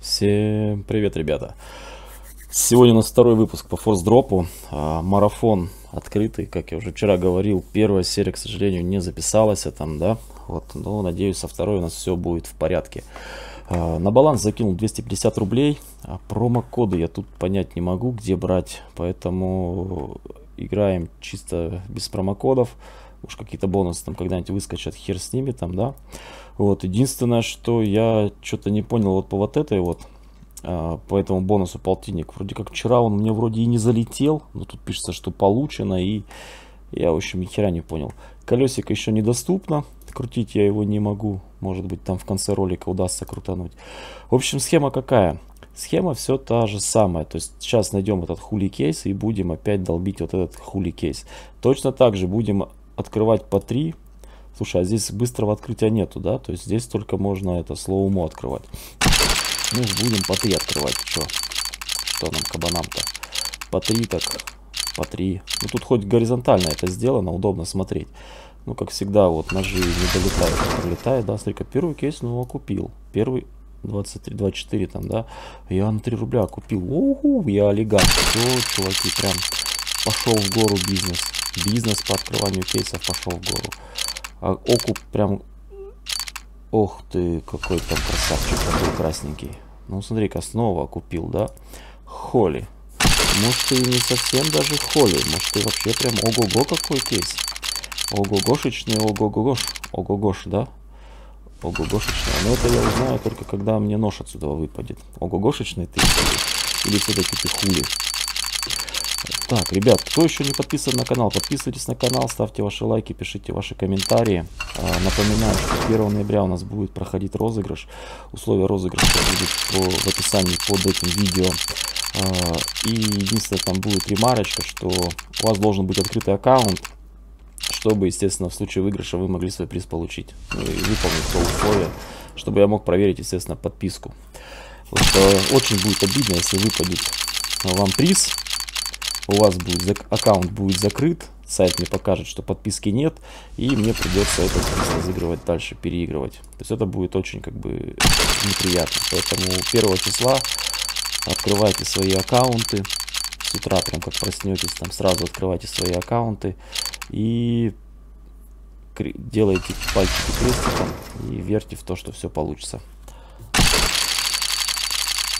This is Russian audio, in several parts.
Всем привет, ребята! Сегодня у нас второй выпуск по форс-дропу. А, марафон открытый, как я уже вчера говорил. Первая серия, к сожалению, не записалась там, да. Вот, но надеюсь, со второй у нас все будет в порядке. А, на баланс закинул 250 рублей. А промокоды я тут понять не могу, где брать. Поэтому играем чисто без промокодов. Уж какие-то бонусы там когда-нибудь выскочат, хер с ними там, да. Вот, единственное, что я что-то не понял вот по вот этой вот, а, по этому бонусу полтинник. Вроде как вчера он мне вроде и не залетел, но тут пишется, что получено, и я, в общем, ни хера не понял. Колесико еще недоступно, крутить я его не могу, может быть, там в конце ролика удастся крутануть. В общем, схема какая? Схема все та же самая. То есть сейчас найдем этот хули кейс и будем опять долбить вот этот хули кейс. Точно так же будем открывать по 3. Слушай, а здесь быстрого открытия нету, да? То есть здесь только можно это слоумо открывать. Ну, будем по 3 открывать. Что? Что нам, кабанам-то? По 3 так, по 3. Ну, тут хоть горизонтально это сделано, удобно смотреть. Ну, как всегда, вот ножи не долетают, пролетает, да? Смотри-ка, первый кейс, ну, купил. Первый 23, 24 там, да? Я на 3 рубля купил. Уху, я олигарх. Все, чуваки, прям пошел в гору бизнес бизнес по открыванию кейсов пошел в гору. А окуп прям... Ох ты, какой там красавчик такой красненький. Ну, смотри-ка, снова купил, да? Холи. Может, ты не совсем даже холи. Может, ты вообще прям ого-го какой кейс. Ого-гошечный, ого-гош. Ого-гош, да? Ого-гошечный. Но это я узнаю только когда мне нож отсюда выпадет. Ого-гошечный ты или все-таки ты хули? Так, ребят, кто еще не подписан на канал, подписывайтесь на канал, ставьте ваши лайки, пишите ваши комментарии. А, напоминаю, что 1 ноября у нас будет проходить розыгрыш. Условия розыгрыша будут в описании под этим видео. А, и единственное, там будет ремарочка, что у вас должен быть открытый аккаунт, чтобы, естественно, в случае выигрыша вы могли свой приз получить. Ну, и выполнить то условие, чтобы я мог проверить, естественно, подписку. Вот, очень будет обидно, если выпадет вам приз, у вас будет аккаунт будет закрыт, сайт мне покажет, что подписки нет, и мне придется этот разыгрывать дальше, переигрывать. То есть это будет очень как бы неприятно. Поэтому 1 числа открывайте свои аккаунты. С утра, прям как проснетесь, там сразу открывайте свои аккаунты и делайте пальчики крестиком и верьте в то, что все получится.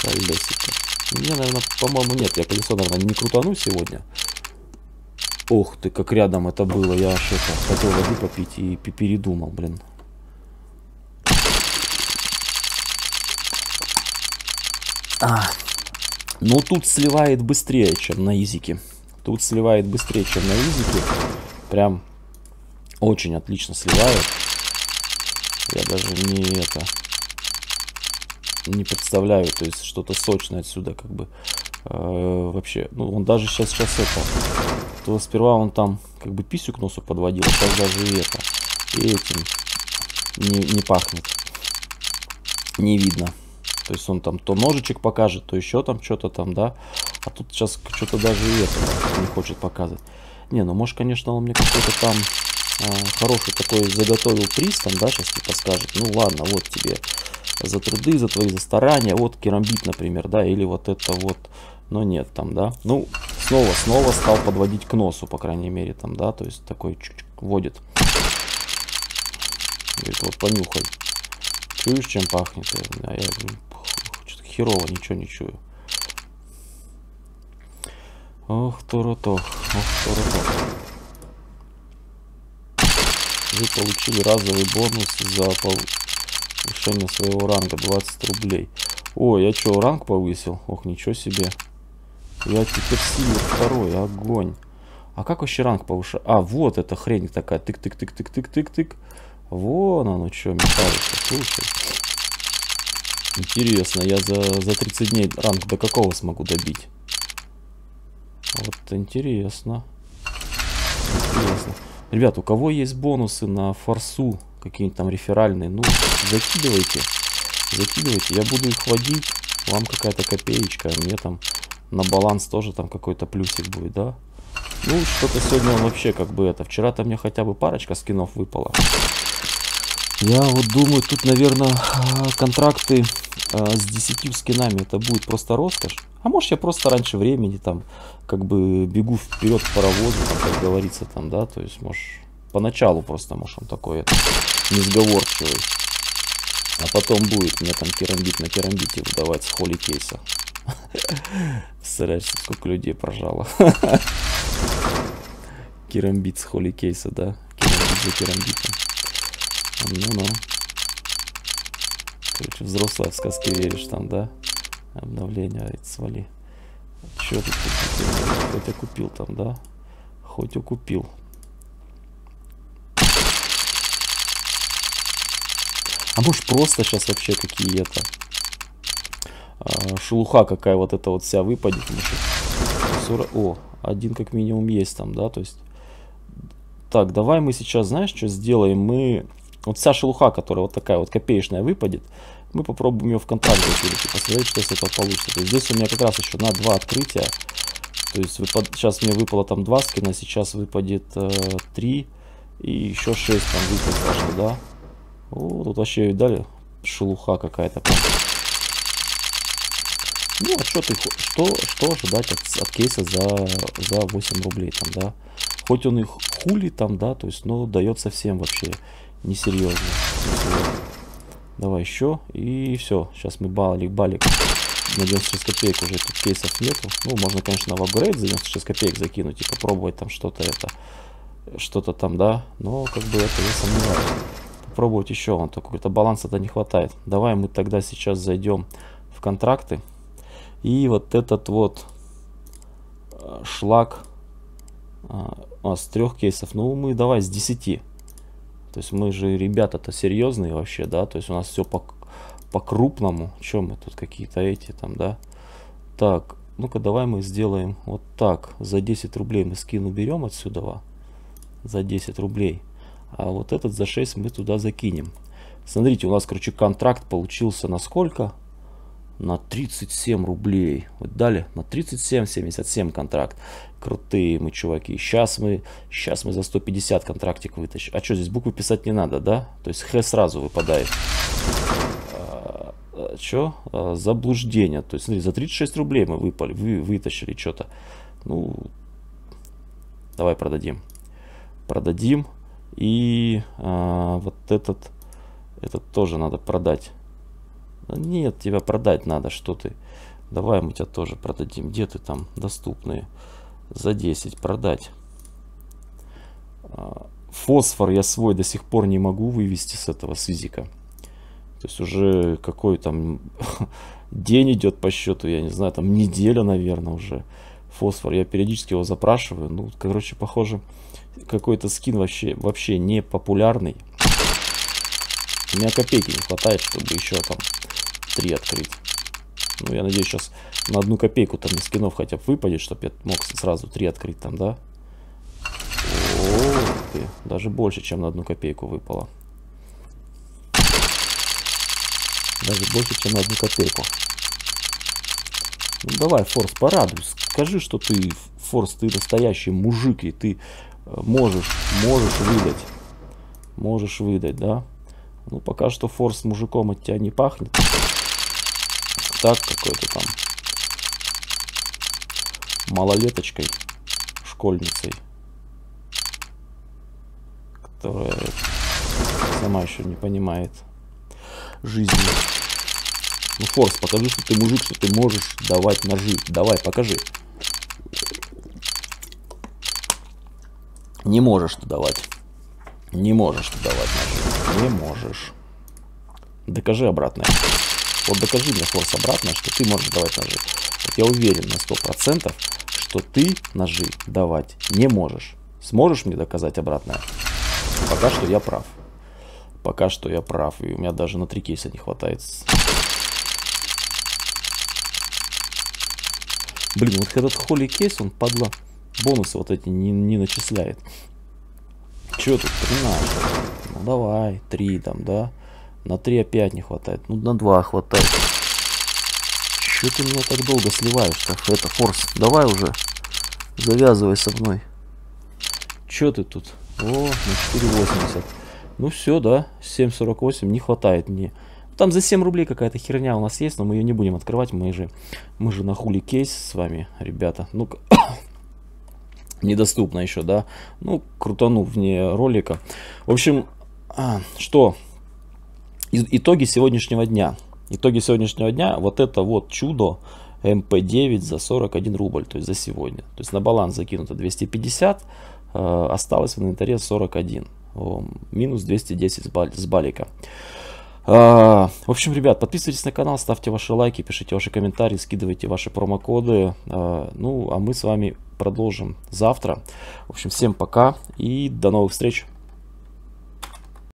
Колесико. Мне, наверное, по-моему, нет. Я колесо, наверное, не крутану сегодня. Ох ты, как рядом это было. Я аж это хотел воды попить и передумал, блин. А, ну тут сливает быстрее, чем на изике. Тут сливает быстрее, чем на изике. Прям очень отлично сливает. Я даже не это не представляю, то есть что-то сочное отсюда как бы э, вообще, ну он даже сейчас сейчас это, то сперва он там как бы писю к носу подводил, а сейчас даже и это, и этим не, не пахнет, не видно. То есть он там то ножичек покажет, то еще там что-то там, да. А тут сейчас что-то даже и это не хочет показывать. Не, ну может, конечно, он мне какой-то там э, хороший такой заготовил приз там, да, сейчас типа скажет. Ну ладно, вот тебе за труды, за твои за старания. Вот керамбит, например, да, или вот это вот. Но нет там, да. Ну, снова, снова стал подводить к носу, по крайней мере, там, да. То есть такой чуть-чуть вводит. Говорит, вот понюхай. Чуешь, чем пахнет? А я говорю, что-то херово, ничего не чую. Ох, торотох, ох, торотох. Вы получили разовый бонус за Повышение своего ранга 20 рублей. Ой, я что, ранг повысил? Ох, ничего себе. Я теперь сильный второй, огонь. А как вообще ранг повышать? А, вот эта хрень такая. Тык-тык-тык-тык-тык-тык-тык. Вон оно что, металлится, слушай. Интересно, я за, за 30 дней ранг до какого смогу добить? Вот интересно. Интересно. Ребят, у кого есть бонусы на форсу какие-нибудь там реферальные, ну, закидывайте, закидывайте, я буду их вводить, вам какая-то копеечка, а мне там на баланс тоже там какой-то плюсик будет, да? Ну, что-то сегодня он вообще как бы это, вчера-то мне хотя бы парочка скинов выпала. Я вот думаю, тут, наверное, контракты э, с 10 скинами это будет просто роскошь. А может я просто раньше времени там как бы бегу вперед к паровозу, там, как говорится там, да, то есть может поначалу просто, может он такой это, несговорчивый. А потом будет мне там керамбит на керамбите выдавать с холи кейса. Представляешь, сколько людей прожало. Керамбит с холи кейса, да? Керамбит за керамбитом. Ну-ну. Короче, взрослая в сказке веришь там, да? Обновление, а это свали. Че ты купил? Купил там, да? Хоть я купил. А может просто сейчас вообще какие-то а, шелуха какая вот эта вот вся выпадет. О, один как минимум есть там, да, то есть. Так, давай мы сейчас, знаешь, что сделаем? Мы вот вся шелуха, которая вот такая вот копеечная выпадет, мы попробуем ее в контракт закинуть и посмотреть, что с этого получится. То есть здесь у меня как раз еще на два открытия. То есть выпад... сейчас мне выпало там два скина, сейчас выпадет э, 3 и еще 6 там выпадет должно, да? О, тут вообще, видали, шелуха какая-то Ну, а что ты, что, что ожидать от, от кейса за, за 8 рублей там, да? Хоть он и хули там, да, то есть, но дает совсем вообще несерьезно. Давай еще. И все. Сейчас мы балик, балик. На 96 копеек уже тут кейсов нету. Ну, можно, конечно, в апгрейд за 96 копеек закинуть и попробовать там что-то это. Что-то там, да. Но как бы это я сомневаюсь. Попробовать еще. Он только какой-то баланса-то не хватает. Давай мы тогда сейчас зайдем в контракты. И вот этот вот э, шлак а, с трех кейсов. Ну, мы давай с 10. То есть мы же ребята-то серьезные вообще, да, то есть у нас все по, по крупному. Чем мы тут какие-то эти там, да. Так, ну-ка давай мы сделаем вот так. За 10 рублей мы скин уберем отсюда. За 10 рублей. А вот этот за 6 мы туда закинем. Смотрите, у нас, короче, контракт получился на сколько? На 37 рублей. Вот дали на 37,77 контракт. Крутые мы чуваки. Сейчас мы, сейчас мы за 150 контрактик вытащим. А что, здесь буквы писать не надо, да? То есть Х сразу выпадает. А, а, что? А, заблуждение. То есть, смотри, за 36 рублей мы выпали, вы, вытащили что-то. Ну, давай продадим. Продадим. И а, вот этот, этот тоже надо продать. Нет, тебя продать надо, что ты. Давай мы тебя тоже продадим. Где ты там доступные? За 10 продать. А, фосфор я свой до сих пор не могу вывести с этого свизика. То есть уже какой там день идет по счету, я не знаю, там неделя, наверное, уже. Фосфор, я периодически его запрашиваю. Ну, короче, похоже, какой-то скин вообще, вообще не популярный. У меня копейки не хватает, чтобы еще там 3 открыть. Ну, я надеюсь, сейчас на одну копейку там из скинов хотя бы выпадет, чтобы я мог сразу 3 открыть там, да? О, ты, даже больше, чем на одну копейку выпало. Даже больше, чем на одну копейку. Ну, давай, Форс, порадуй. Скажи, что ты, Форс, ты настоящий мужик, и ты э, можешь, можешь выдать. Можешь выдать, да? Ну, пока что Форс мужиком от тебя не пахнет так какой-то там малолеточкой, школьницей, которая сама еще не понимает жизни. Ну, Форс, покажи, что ты мужик, что ты можешь давать ножи. Давай, покажи. Не можешь ты давать. Не можешь ты давать ножи. Не можешь. Докажи обратное. Вот докажи мне, Форс, обратно, что ты можешь давать ножи. Вот я уверен на 100%, что ты ножи давать не можешь. Сможешь мне доказать обратное? Пока что я прав. Пока что я прав. И у меня даже на три кейса не хватает. Блин, вот этот холи кейс, он падла бонусы вот эти не, не начисляет. Че тут? 13. Ну давай, 3 там, да? На 3 опять не хватает. Ну, на 2 хватает. Че ты меня так долго сливаешь-то? Это, Форс, давай уже. Завязывай со мной. Че ты тут? О, на 4.80. Ну все, да, 7.48 не хватает мне Там за 7 рублей какая-то херня у нас есть, но мы ее не будем открывать. Мы же, мы же на хули кейс с вами, ребята. Ну-ка. Недоступно еще, да. Ну, крутану вне ролика. В общем, а, что? Итоги сегодняшнего дня. Итоги сегодняшнего дня. Вот это вот чудо. МП9 за 41 рубль, то есть за сегодня. То есть на баланс закинуто 250, э, осталось в инвентаре 41. О, минус 210 с, балика. А, в общем, ребят, подписывайтесь на канал, ставьте ваши лайки, пишите ваши комментарии, скидывайте ваши промокоды. А, ну, а мы с вами продолжим завтра. В общем, всем пока и до новых встреч.